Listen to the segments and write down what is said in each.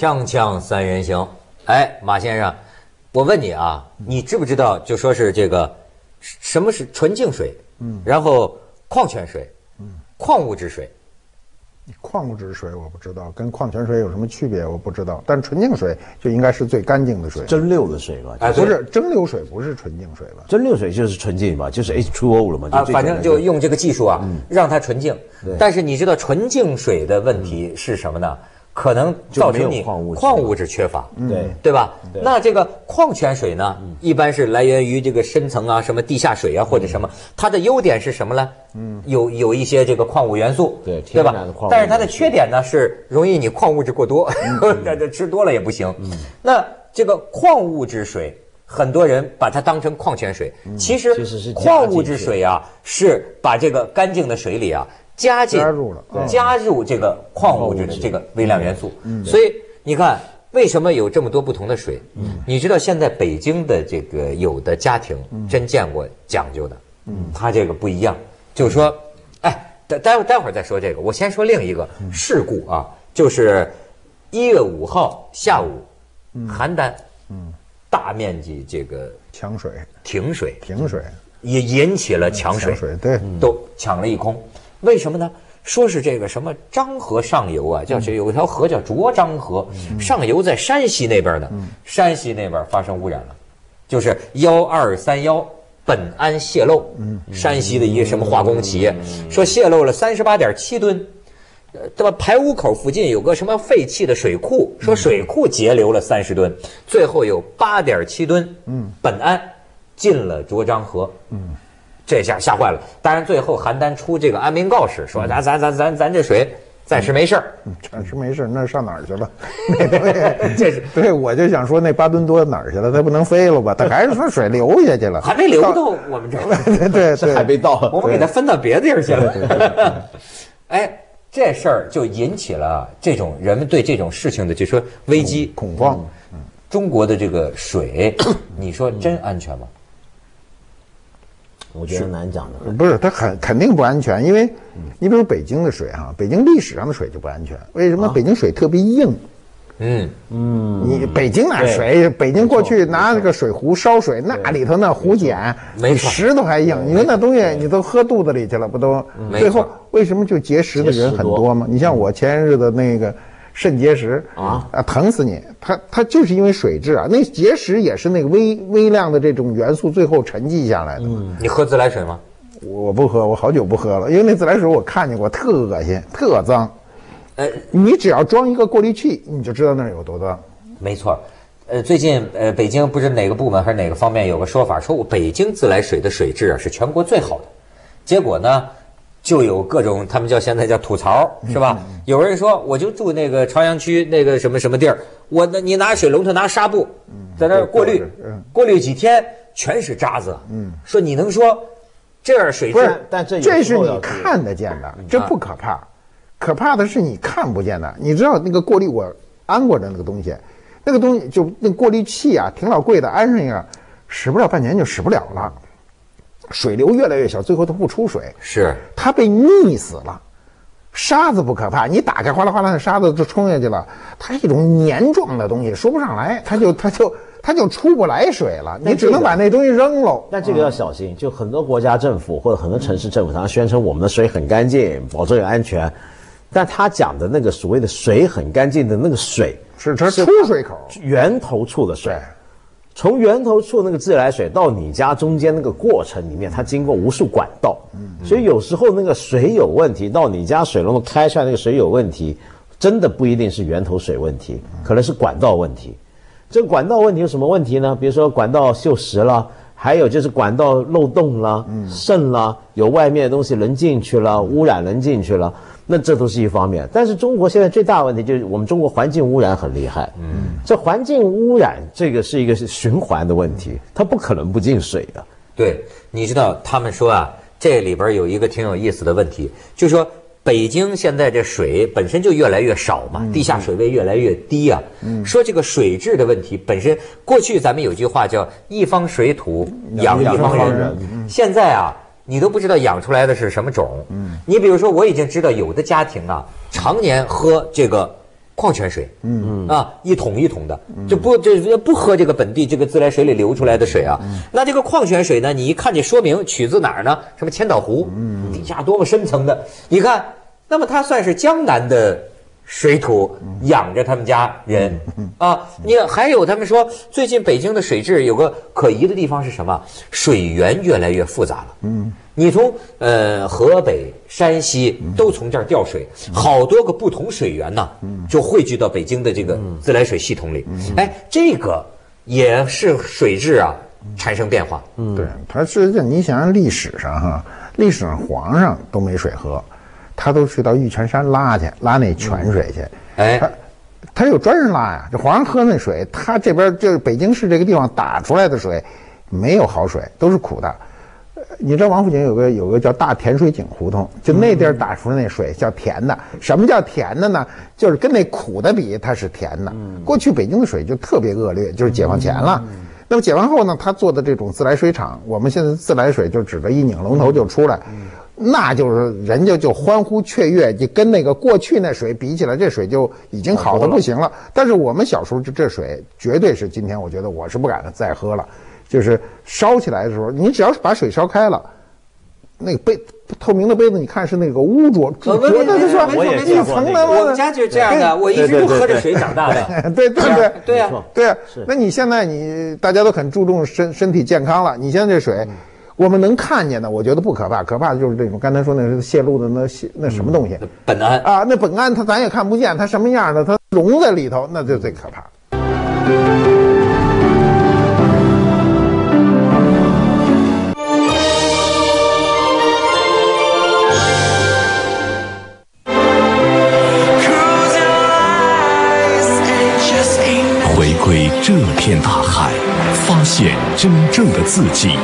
锵锵三人行，哎，马先生，我问你啊，你知不知道？就说是这个，什么是纯净水？嗯，然后矿泉水，嗯，矿物质水。矿物质水我不知道，跟矿泉水有什么区别我不知道，但纯净水就应该是最干净的水。蒸馏的水吧？哎，不是蒸馏水，不是纯净水吧？蒸馏水就是纯净吧？就是 H2O 了嘛？啊，反正就用这个技术啊，让它纯净。但是你知道纯净水的问题是什么呢？可能造成你矿物质缺乏，对对吧？那这个矿泉水呢，一般是来源于这个深层啊，什么地下水啊，或者什么。它的优点是什么呢？嗯，有有一些这个矿物元素，对对吧？但是它的缺点呢是容易你矿物质过多，这这吃多了也不行。那这个矿物质水，很多人把它当成矿泉水，其实矿物质水啊是把这个干净的水里啊。加进加入了，加入这个矿物质的这个微量元素，所以你看为什么有这么多不同的水？你知道现在北京的这个有的家庭真见过讲究的，他这个不一样，就是说，哎，待待会待会儿再说这个，我先说另一个事故啊，就是一月五号下午，邯郸，大面积这个抢水。停水，停水。也引起了抢水，对，都抢了一空。为什么呢？说是这个什么漳河上游啊，叫这有一条河叫浊漳河，上游在山西那边的，山西那边发生污染了，就是幺二三幺苯胺泄漏，山西的一个什么化工企业说泄漏了三十八点七吨，呃，对吧？排污口附近有个什么废弃的水库，说水库截流了三十吨，最后有八点七吨，苯胺进了浊漳河，嗯。这下吓坏了，当然最后邯郸出这个安民告示，说咱咱咱咱咱这水暂时没事儿，暂时没事儿，那上哪儿去了？这是 对，我就想说那八吨多哪儿去了？它不能飞了吧？它还是说水流下去了，还没流到我们这儿，对对对，还没到，我们给它分到别的地儿去了。哎，这事儿就引起了这种人们对这种事情的就说危机恐慌。中国的这个水，你说真安全吗？我觉得难讲的，不是它肯肯定不安全，因为你比如北京的水哈，北京历史上的水就不安全。为什么？北京水特别硬。嗯。嗯，你北京那水，北京过去拿那个水壶烧水，那里头那壶碱，比石头还硬。你说那东西你都喝肚子里去了，不都？最后为什么就结石的人很多吗？你像我前些日子那个。肾结石啊啊，疼死你！它它就是因为水质啊，那结石也是那个微微量的这种元素最后沉积下来的。嗯，你喝自来水吗？我不喝，我好久不喝了，因为那自来水我看见过，特恶心，特脏。呃，你只要装一个过滤器，你就知道那儿有多脏。没错，呃，最近呃，北京不知哪个部门还是哪个方面有个说法，说我北京自来水的水质啊是全国最好的，结果呢？就有各种，他们叫现在叫吐槽，是吧？有人说，我就住那个朝阳区那个什么什么地儿，我那你拿水龙头拿纱布，在那儿过滤，过滤几天全是渣子。嗯，说你能说这样水质？但这这是你看得见的，这不可怕，可怕的是你看不见的。你知道那个过滤我安过的那个东西，那个东西就那过滤器啊，挺老贵的，安上一个，使不了半年就使不了了。水流越来越小，最后它不出水，是它被溺死了。沙子不可怕，你打开哗啦哗啦，的沙子就冲下去了。它是一种黏状的东西，说不上来，它就它就它就出不来水了。你只能把那东西扔喽。但这个要小心，就很多国家政府或者很多城市政府，他宣称我们的水很干净，保证安全。但他讲的那个所谓的水很干净的那个水，是它出水口源头处的水。从源头处那个自来水到你家中间那个过程里面，它经过无数管道，所以有时候那个水有问题，到你家水龙头开出来那个水有问题，真的不一定是源头水问题，可能是管道问题。这个管道问题有什么问题呢？比如说管道锈蚀了，还有就是管道漏洞了、渗了，有外面的东西能进去了，污染能进去了。那这都是一方面，但是中国现在最大的问题就是我们中国环境污染很厉害。嗯，这环境污染这个是一个是循环的问题，它不可能不进水的。对，你知道他们说啊，这里边有一个挺有意思的问题，就是说北京现在这水本身就越来越少嘛，地下水位越来越低啊。嗯，说这个水质的问题本身，过去咱们有句话叫“一方水土养一方人”，现在啊。你都不知道养出来的是什么种。嗯，你比如说，我已经知道有的家庭啊，常年喝这个矿泉水，嗯啊，一桶一桶的，就不这不喝这个本地这个自来水里流出来的水啊。那这个矿泉水呢，你一看这说明取自哪儿呢？什么千岛湖，底下多么深层的？你看，那么它算是江南的。水土养着他们家人啊！你还有他们说，最近北京的水质有个可疑的地方是什么？水源越来越复杂了。嗯，你从呃河北、山西都从这儿调水，好多个不同水源呢，就汇聚到北京的这个自来水系统里。哎，这个也是水质啊产生变化。嗯，对，它实际上你想想历史上哈，历史上皇上都没水喝。他都去到玉泉山拉去，拉那泉水去。哎，他他有专人拉呀。这皇上喝那水，他这边就是北京市这个地方打出来的水，没有好水，都是苦的。你知道王府井有个有个叫大甜水井胡同，就那地儿打出来那水叫甜的。什么叫甜的呢？就是跟那苦的比，它是甜的。过去北京的水就特别恶劣，就是解放前了。那么解放后呢，他做的这种自来水厂，我们现在自来水就指着一拧龙头就出来。那就是人家就欢呼雀跃，就跟那个过去那水比起来，这水就已经好的不行了。但是我们小时候这这水绝对是今天，我觉得我是不敢再喝了。就是烧起来的时候，你只要是把水烧开了，那个杯透明的杯子，你看是那个污浊，浊的就是一层的。我们家就是这样的，我一直都喝着水长大的。对对对对呀，对啊。那你现在你大家都很注重身身体健康了，你现在这水。我们能看见的，我觉得不可怕，可怕的就是这种刚才说那是泄露的那泄那什么东西，苯胺啊，那苯胺它咱也看不见，它什么样的，它融在里头，那就最可怕。回归这片大海，发现真正的自己。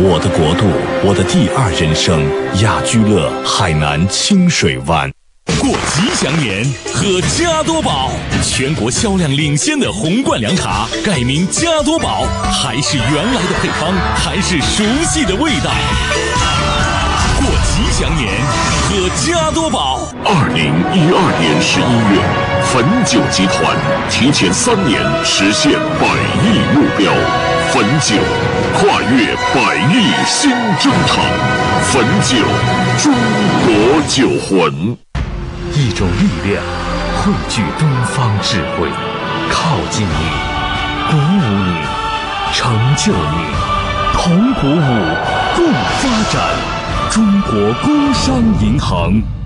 我的国度，我的第二人生，雅居乐海南清水湾。过吉祥年，喝加多宝，全国销量领先的红罐凉茶改名加多宝，还是原来的配方，还是熟悉的味道。过吉祥年，喝加多宝。二零一二年十一月，汾酒集团提前三年实现百亿目标，汾酒。跨越百亿新征程，汾酒，中国酒魂。一种力量汇聚东方智慧，靠近你，鼓舞你，成就你，同鼓舞，共发展。中国工商银行。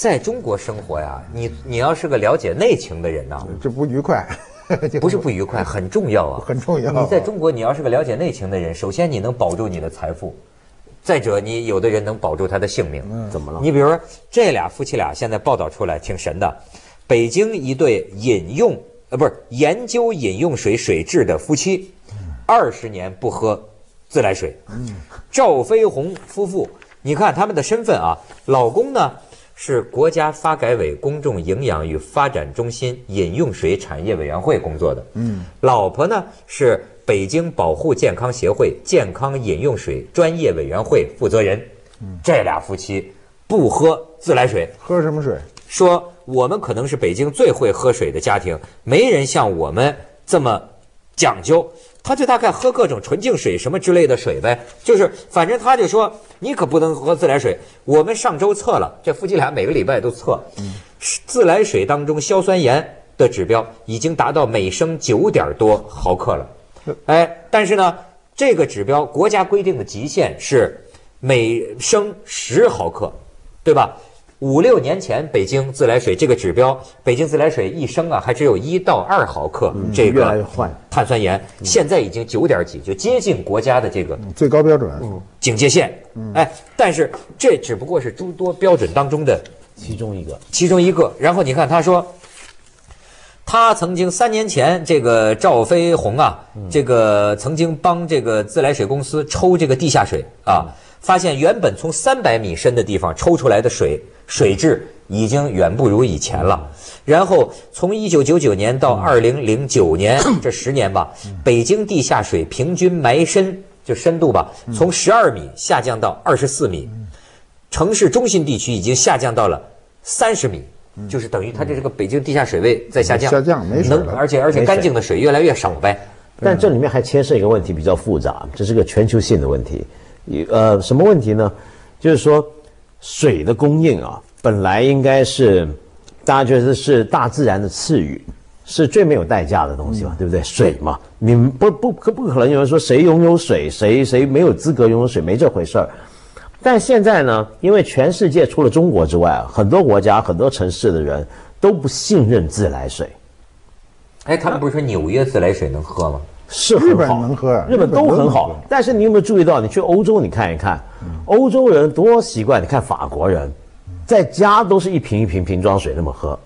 在中国生活呀，你你要是个了解内情的人呐，这不愉快，不是不愉快，很重要啊，很重要。你在中国，你要是个了解内情的人，首先你能保住你的财富，再者你有的人能保住他的性命。怎么了？你比如说这俩夫妻俩现在报道出来挺神的，北京一对饮用呃不是研究饮用水水质的夫妻，二十年不喝自来水。嗯赵飞鸿夫妇，你看他们的身份啊，老公呢？是国家发改委公众营养与发展中心饮用水产业委员会工作的，嗯，老婆呢是北京保护健康协会健康饮用水专业委员会负责人，嗯，这俩夫妻不喝自来水，喝什么水？说我们可能是北京最会喝水的家庭，没人像我们这么讲究。他就大概喝各种纯净水什么之类的水呗，就是反正他就说你可不能喝自来水。我们上周测了，这夫妻俩每个礼拜都测，自来水当中硝酸盐的指标已经达到每升九点多毫克了。哎，但是呢，这个指标国家规定的极限是每升十毫克，对吧？五六年前，北京自来水这个指标，北京自来水一升啊，还只有一到二毫克这个碳酸盐，现在已经九点几，就接近国家的这个最高标准警戒线。哎，但是这只不过是诸多标准当中的其中一个，其中一个。然后你看，他说，他曾经三年前，这个赵飞鸿啊，这个曾经帮这个自来水公司抽这个地下水啊，发现原本从三百米深的地方抽出来的水。水质已经远不如以前了。然后从一九九九年到二零零九年 这十年吧，北京地下水平均埋深。就深度吧，从十二米下降到二十四米，城市中心地区已经下降到了三十米，就是等于它这这个北京地下水位在下降，下降没水能了而且而且干净的水越来越少呗。但这里面还牵涉一个问题比较复杂，这是个全球性的问题。呃，什么问题呢？就是说，水的供应啊，本来应该是大家觉得是大自然的赐予，是最没有代价的东西嘛，对不对？水嘛，你们不不可不可能有人说谁拥有水，谁谁没有资格拥有水，没这回事儿。但现在呢，因为全世界除了中国之外啊，很多国家、很多城市的人都不信任自来水。哎，他们不是说纽约自来水能喝吗？是很好，日本能喝啊日本都很好。但是你有没有注意到？你去欧洲，你看一看，欧洲人多习惯。你看法国人，在家都是一瓶一瓶瓶装水那么喝。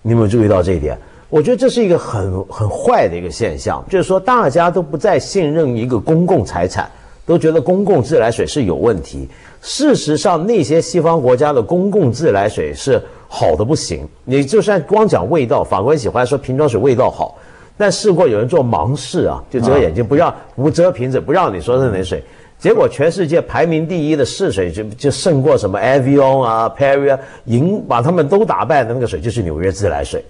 你有没有注意到这一点？我觉得这是一个很很坏的一个现象，就是说大家都不再信任一个公共财产，都觉得公共自来水是有问题。事实上，那些西方国家的公共自来水是好的不行。你就算光讲味道，法国人喜欢说瓶装水味道好，但试过有人做盲试啊，就遮眼睛不让不遮瓶子，不让你说是哪水。结果全世界排名第一的试水就就胜过什么 Avion 啊、Perrier，赢把他们都打败的那个水就是纽约自来水。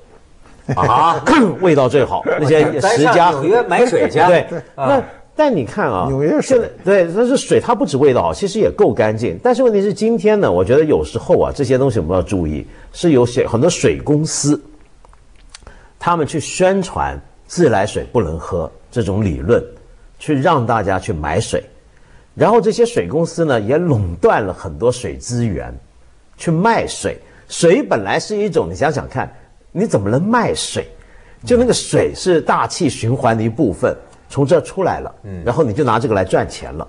啊，味道最好，那些咱十佳纽约买水去。对，啊那但你看啊，纽约水对，但是水它不止味道好，其实也够干净。但是问题是今天呢，我觉得有时候啊，这些东西我们要注意，是有些很多水公司，他们去宣传自来水不能喝这种理论，去让大家去买水，然后这些水公司呢也垄断了很多水资源，去卖水。水本来是一种，你想想看，你怎么能卖水？就那个水是大气循环的一部分，从这出来了，然后你就拿这个来赚钱了。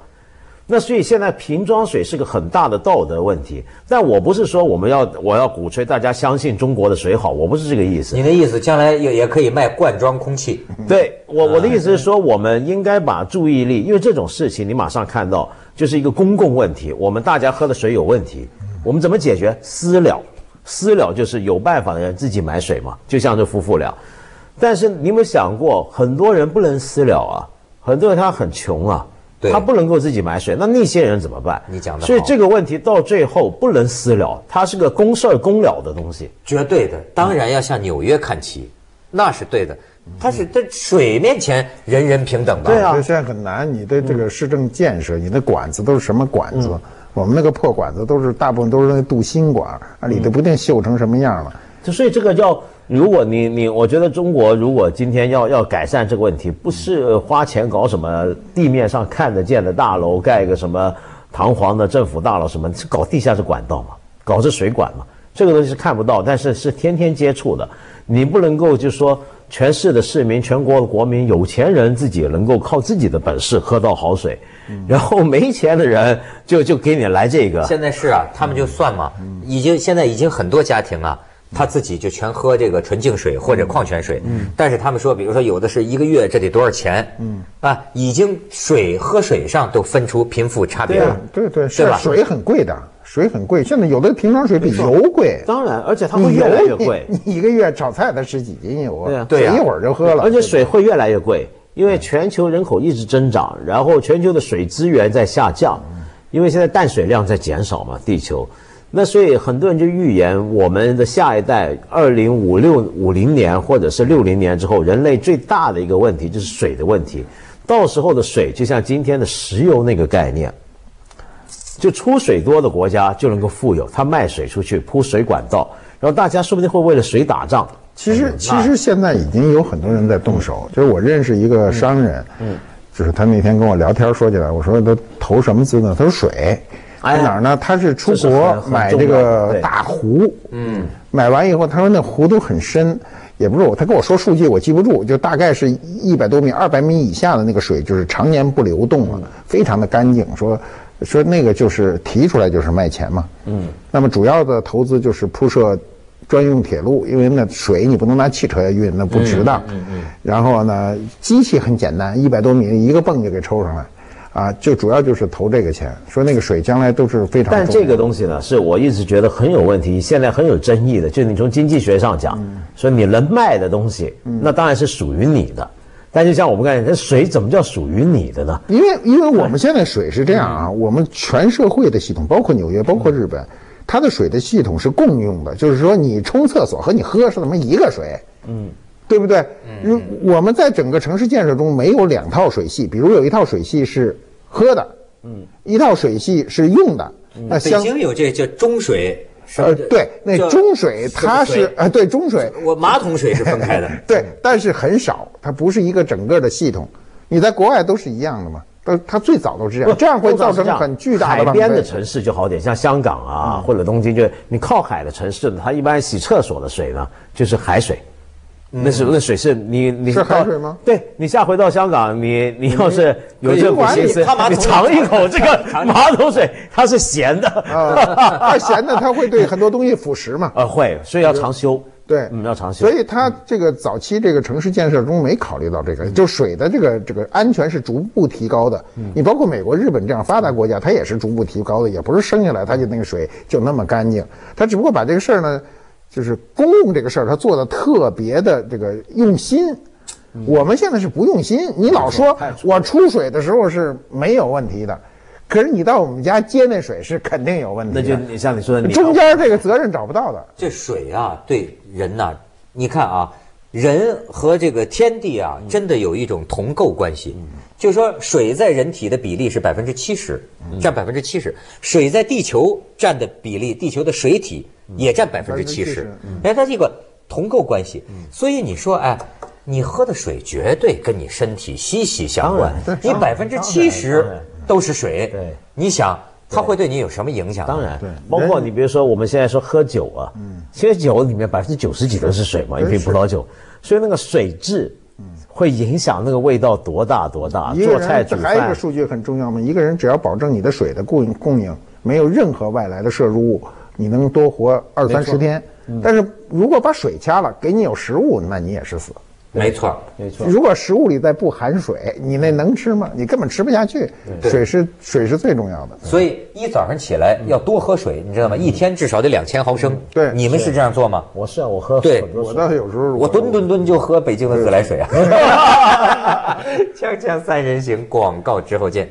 那所以现在瓶装水是个很大的道德问题，但我不是说我们要我要鼓吹大家相信中国的水好，我不是这个意思。你的意思，将来也也可以卖罐装空气？对我我的意思是说，我们应该把注意力，因为这种事情你马上看到就是一个公共问题，我们大家喝的水有问题，我们怎么解决？私了，私了就是有办法的人自己买水嘛，就像这夫妇俩。但是你有没有想过，很多人不能私了啊，很多人他很穷啊，对他不能够自己买水，那那些人怎么办？你讲的所以这个问题到最后不能私了，它是个公事儿公了的东西。绝对的，当然要向纽约看齐，那是对的。它是在水面前人人平等吧？对啊这现在很难，你的这个市政建设，你的管子都是什么管子？我们那个破管子都是大部分都是那镀锌管，啊，里头不定锈成什么样了。就所以这个叫，如果你你，我觉得中国如果今天要要改善这个问题，不是花钱搞什么地面上看得见的大楼，盖一个什么堂皇的政府大楼什么，是搞地下室管道嘛，搞这水管嘛，这个东西是看不到，但是是天天接触的，你不能够就说全市的市民、全国的国民、有钱人自己能够靠自己的本事喝到好水，然后没钱的人就就给你来这个。现在是啊，他们就算嘛，已经现在已经很多家庭啊，他自己就全喝这个纯净水或者矿泉水。嗯，但是他们说，比如说有的是一个月这得多少钱？嗯，啊，已经水喝水上都分出贫富差别了。对对，对吧水很贵的，水很贵。现在有的瓶装水比油贵，当然，而且它会越来越贵。你你一个月炒菜才十几斤油对啊对啊一会儿就喝了。而且水会越来越贵，因为全球人口一直增长，然后全球的水资源在下降，因为现在淡水量在减少嘛，地球。那所以很多人就预言，我们的下一代，二零五六五零年或者是六零年之后，人类最大的一个问题就是水的问题。到时候的水就像今天的石油那个概念，就出水多的国家就能够富有，他卖水出去铺水管道，然后大家说不定会为了水打仗。其实其实现在已经有很多人在动手，就是我认识一个商人，嗯，就是他那天跟我聊天说起来，我说他投什么资呢？他说水，哎在哪儿呢？他是出国买这个大壶，嗯，买完以后他说那壶都很深。也不是我，他跟我说数据我记不住，就大概是一百多米、二百米以下的那个水，就是常年不流动了，非常的干净。说说那个就是提出来就是卖钱嘛，嗯，那么主要的投资就是铺设专用铁路，因为那水你不能拿汽车运，那不值当。嗯嗯。然后呢，机器很简单，一百多米一个泵就给抽上来，啊，就主要就是投这个钱。说那个水将来都是非常。但这个东西呢，是我一直觉得很有问题，现在很有争议的。就是你从经济学上讲，说你能卖的东西，那当然是属于你的。但就像我们刚才，这水怎么叫属于你的呢？因为因为我们现在水是这样啊，我们全社会的系统，包括纽约，包括日本，它的水的系统是共用的，就是说你冲厕所和你喝是他妈一个水，嗯，对不对？嗯，我们在整个城市建设中没有两套水系，比如有一套水系是喝的，嗯，一套水系是用的，那北京有这叫中水。呃，对，那中水它是呃，对中水，我马桶水是分开的，对，但是很少，它不是一个整个的系统。你在国外都是一样的嘛？都它最早都是这样，这样会造成很巨大的。海边的城市就好点，像香港啊或者东京，就你靠海的城市，它一般洗厕所的水呢就是海水。那是那水是你你是海水吗？对你下回到香港，你你要是有这股心思，你尝一口这个马桶水，它是咸的啊，它咸的，它会对很多东西腐蚀嘛。呃，会，所以要常修。对，嗯，要常修。所以它这个早期这个城市建设中没考虑到这个，就水的这个这个安全是逐步提高的。你包括美国、日本这样发达国家，它也是逐步提高的，也不是生下来它就那个水就那么干净，它只不过把这个事儿呢。就是公用这个事儿，他做的特别的这个用心。我们现在是不用心，你老说我出水的时候是没有问题的，可是你到我们家接那水是肯定有问题。那就你像你说的，中间这个责任找不到的。这水啊，对人呐，你看啊，人和这个天地啊，真的有一种同构关系。就是说，水在人体的比例是百分之七十，占百分之七十；水在地球占的比例，地球的水体。也占百分之七十，哎，它这个同构关系，所以你说，哎，你喝的水绝对跟你身体息息相关。你百分之七十都是水，你想它会对你有什么影响？当然，包括你比如说我们现在说喝酒啊，其实酒里面百分之九十几都是水嘛，一瓶葡萄酒，所以那个水质，会影响那个味道多大多大。做菜煮饭还有一个数据很重要嘛，一个人只要保证你的水的供应供应没有任何外来的摄入物。你能多活二三十天，但是如果把水掐了，给你有食物，那你也是死。没错，没错。如果食物里再不含水，你那能吃吗？你根本吃不下去。水是水是最重要的。所以一早上起来要多喝水，你知道吗？一天至少得两千毫升。对，你们是这样做吗？我是啊，我喝。对，我倒是有时候我吨吨吨就喝北京的自来水啊。锵锵三人行，广告之后见。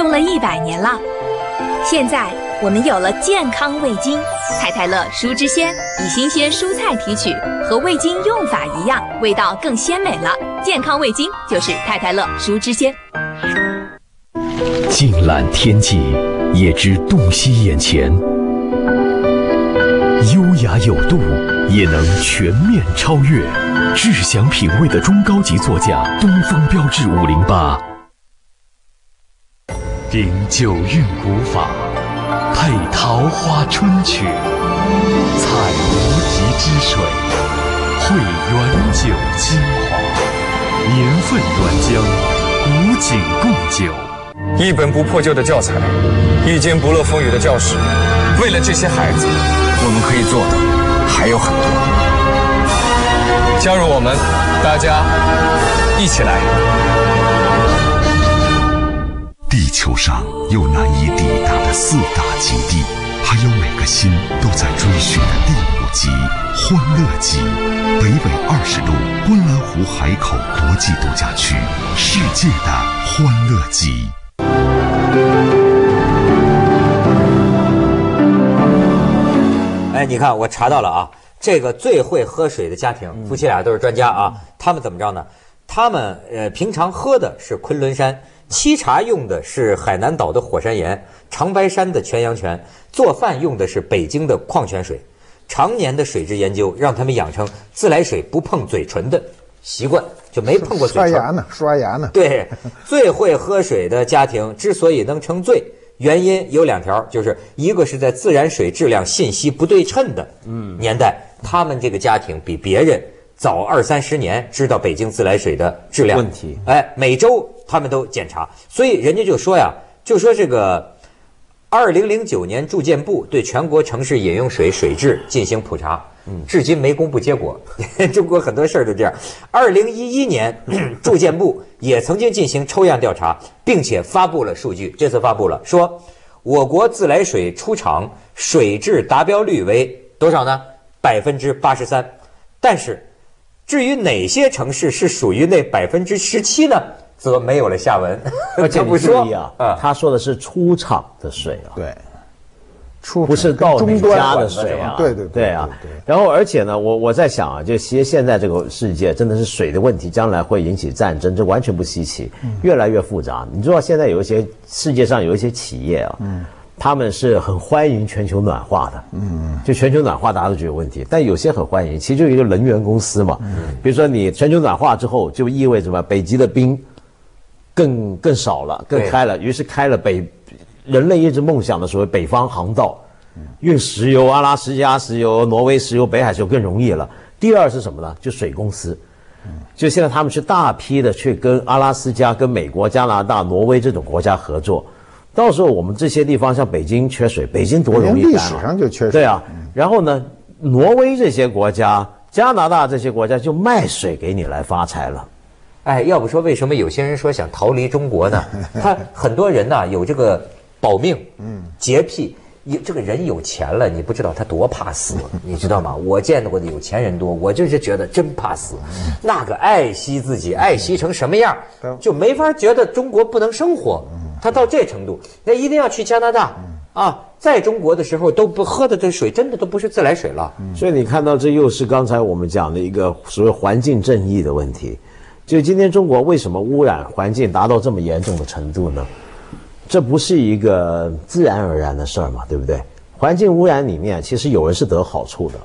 用了一百年了，现在我们有了健康味精，太太乐舒之鲜，以新鲜蔬菜提取，和味精用法一样，味道更鲜美了。健康味精就是太太乐舒之鲜。尽览天际，也知洞悉眼前；优雅有度，也能全面超越。智享品味的中高级座驾东风标致五零八。秉九韵古法，配桃花春曲，采无极之水，汇原酒精华，年份原浆，古井贡酒。一本不破旧的教材，一间不落风雨的教室，为了这些孩子，我们可以做的还有很多。加入我们，大家一起来。地球上有难以抵达的四大极地，还有每个心都在追寻的第五极——欢乐极。北纬二十度，观澜湖海口国际度假区，世界的欢乐极。哎，你看，我查到了啊，这个最会喝水的家庭，夫妻俩都是专家啊。他们怎么着呢？他们呃，平常喝的是昆仑山。沏茶用的是海南岛的火山岩，长白山的泉阳泉，做饭用的是北京的矿泉水。常年的水质研究让他们养成自来水不碰嘴唇的习惯，就没碰过嘴唇。刷牙呢，刷牙呢。对，最会喝水的家庭之所以能称最，原因有两条，就是一个是在自然水质量信息不对称的年代，他们这个家庭比别人早二三十年知道北京自来水的质量问题。哎，每周。他们都检查，所以人家就说呀，就说这个二零零九年住建部对全国城市饮用水水质进行普查，至今没公布结果。中国很多事儿都这样。二零一一年，住建部也曾经进行抽样调查，并且发布了数据。这次发布了，说我国自来水出厂水质达标率为多少呢？百分之八十三。但是，至于哪些城市是属于那百分之十七呢？则没有了下文。而且 不你注意啊，啊，他说的是出厂的水啊，对，出不是到你终端家的管水啊，对对对啊对对。然后而且呢，我我在想啊，就其实现在这个世界真的是水的问题，将来会引起战争，这完全不稀奇，越来越复杂。你知道现在有一些世界上有一些企业啊，他们是很欢迎全球暖化的，嗯，就全球暖化大家都觉得有问题，但有些很欢迎，其实就有一个能源公司嘛，嗯比如说你全球暖化之后，就意味着什么？北极的冰更更少了，更开了，于是开了北人类一直梦想的所谓北方航道，运石油、阿拉斯加石油、挪威石油、北海石油更容易了。第二是什么呢？就水公司，就现在他们是大批的去跟阿拉斯加、跟美国、加拿大、挪威这种国家合作。到时候我们这些地方像北京缺水，北京多容易干啊历史上就缺水对啊，然后呢，挪威这些国家、加拿大这些国家就卖水给你来发财了。哎，要不说为什么有些人说想逃离中国呢？他很多人呢、有这个保命，嗯，洁癖。有这个人有钱了，你不知道他多怕死，你知道吗？我见到过的有钱人多，我就是觉得真怕死，那个爱惜自己，爱惜成什么样，就没法觉得中国不能生活。他到这程度，那一定要去加拿大啊，在中国的时候都不喝的这水，真的都不是自来水了。所以你看到，这又是刚才我们讲的一个所谓环境正义的问题。就今天中国为什么污染环境达到这么严重的程度呢？这不是一个自然而然的事儿嘛，对不对？环境污染里面其实有人是得好处的，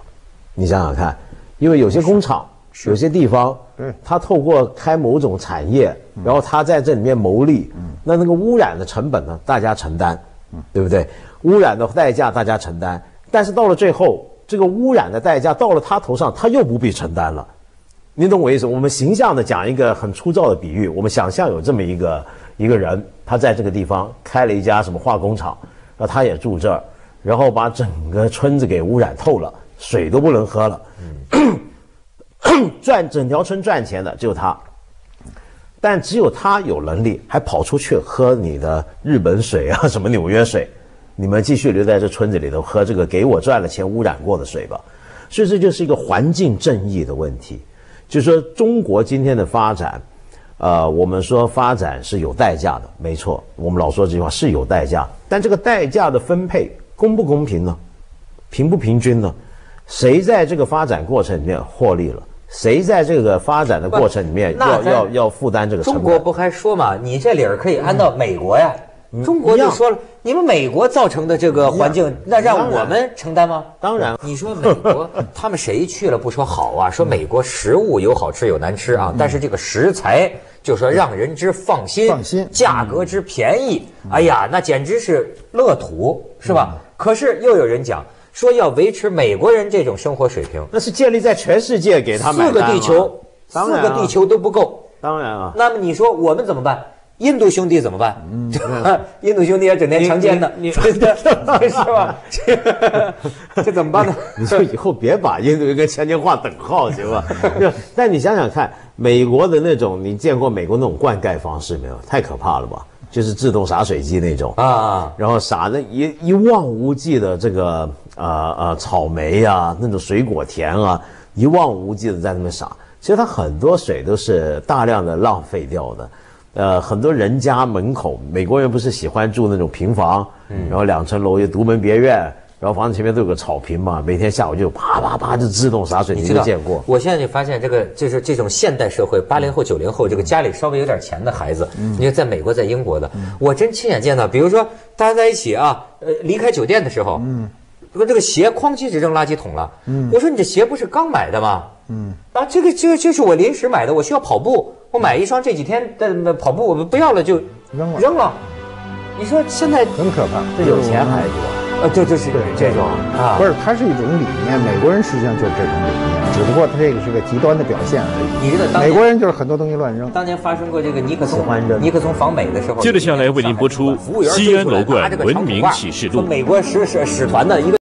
你想想看，因为有些工厂、有些地方，它透过开某种产业，然后它在这里面牟利，那那个污染的成本呢，大家承担，对不对？污染的代价大家承担，但是到了最后，这个污染的代价到了他头上，他又不必承担了。你懂我意思？我们形象的讲一个很粗糙的比喻，我们想象有这么一个一个人，他在这个地方开了一家什么化工厂，然后他也住这儿，然后把整个村子给污染透了，水都不能喝了，赚整条村赚钱的只有他，但只有他有能力，还跑出去喝你的日本水啊，什么纽约水，你们继续留在这村子里头喝这个给我赚了钱污染过的水吧。所以这就是一个环境正义的问题，就是说中国今天的发展，呃，我们说发展是有代价的，没错，我们老说这句话是有代价，但这个代价的分配公不公平呢？平不平均呢？谁在这个发展过程里面获利了？谁在这个发展的过程里面要要要负担这个成本？中国不还说嘛，你这理儿可以安到美国呀。中国就说了，你们美国造成的这个环境，那让我们承担吗？当然你说美国，他们谁去了不说好啊？说美国食物有好吃有难吃啊，但是这个食材就说让人之放心，放心价格之便宜，哎呀，那简直是乐土，是吧？可是又有人讲说要维持美国人这种生活水平，那是建立在全世界给他们四个地球，四个地球都不够。当然啊，那么你说我们怎么办？印度兄弟怎么办？印度兄弟也整天强奸呢，你你 真的 是吧？这这怎么办呢？你就以后别把印度人跟强奸划等号，行吧？但你想想看，美国的那种，你见过美国那种灌溉方式没有？太可怕了吧！就是自动洒水机那种啊，然后洒的一一望无际的这个呃呃草莓啊，那种水果田啊，一望无际的在那边洒。其实它很多水都是大量的浪费掉的。呃，很多人家门口，美国人不是喜欢住那种平房，然后两层楼有独门别院，然后房子前面都有个草坪嘛，每天下午就啪啪啪就自动洒水，你知道没见过？我现在就发现这个就是这种现代社会，八零后、九零后这个家里稍微有点钱的孩子，你说在美国、在英国的，我真亲眼见到，比如说大家在一起啊，呃，离开酒店的时候，嗯，说这个鞋哐叽就扔垃圾桶了，嗯，我说你这鞋不是刚买的吗？嗯，啊，这个这个这是我临时买的，我需要跑步，我买一双这几天的跑步我们不要了就扔了扔了。你说现在很可怕。这有钱孩子吧？呃，这就是这种啊，不是，它是一种理念。美国人实际上就是这种理念，只不过他这个是个极端的表现而已。你知道当美国人就是很多东西乱扔。当年发生过这个尼克松喜欢尼克松访美的时候，接着下来为您播出服务员西安追出来楼冠拿着个文明长筒袜启示录美国使使使团的一个。